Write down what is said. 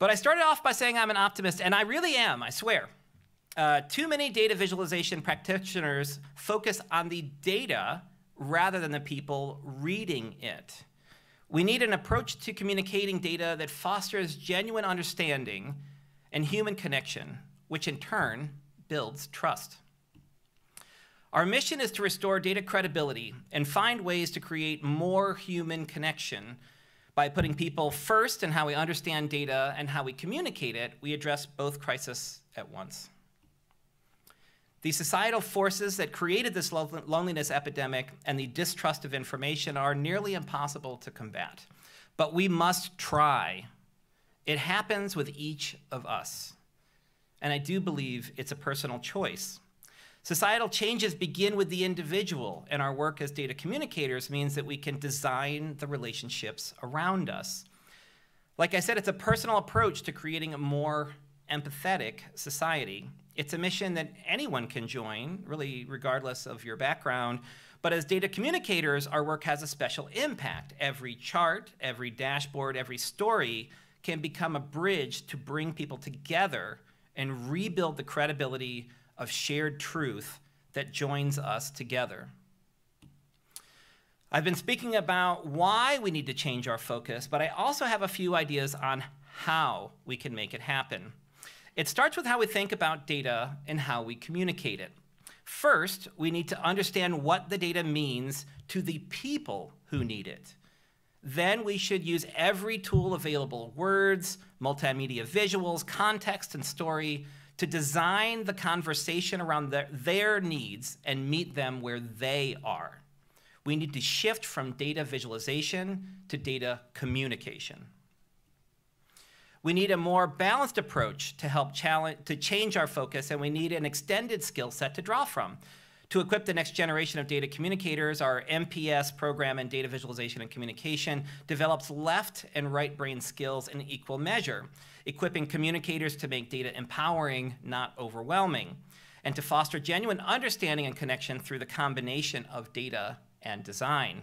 But I started off by saying I'm an optimist, and I really am, I swear. Uh, too many data visualization practitioners focus on the data rather than the people reading it. We need an approach to communicating data that fosters genuine understanding and human connection, which in turn builds trust. Our mission is to restore data credibility and find ways to create more human connection. By putting people first in how we understand data and how we communicate it, we address both crises at once. The societal forces that created this loneliness epidemic and the distrust of information are nearly impossible to combat. But we must try. It happens with each of us. And I do believe it's a personal choice. Societal changes begin with the individual, and our work as data communicators means that we can design the relationships around us. Like I said, it's a personal approach to creating a more empathetic society. It's a mission that anyone can join, really, regardless of your background. But as data communicators, our work has a special impact. Every chart, every dashboard, every story can become a bridge to bring people together and rebuild the credibility of shared truth that joins us together. I've been speaking about why we need to change our focus, but I also have a few ideas on how we can make it happen. It starts with how we think about data and how we communicate it. First, we need to understand what the data means to the people who need it. Then we should use every tool available words, multimedia visuals, context, and story to design the conversation around their, their needs and meet them where they are. We need to shift from data visualization to data communication. We need a more balanced approach to help challenge, to change our focus, and we need an extended skill set to draw from. To equip the next generation of data communicators, our MPS program in data visualization and communication develops left and right brain skills in equal measure equipping communicators to make data empowering, not overwhelming, and to foster genuine understanding and connection through the combination of data and design.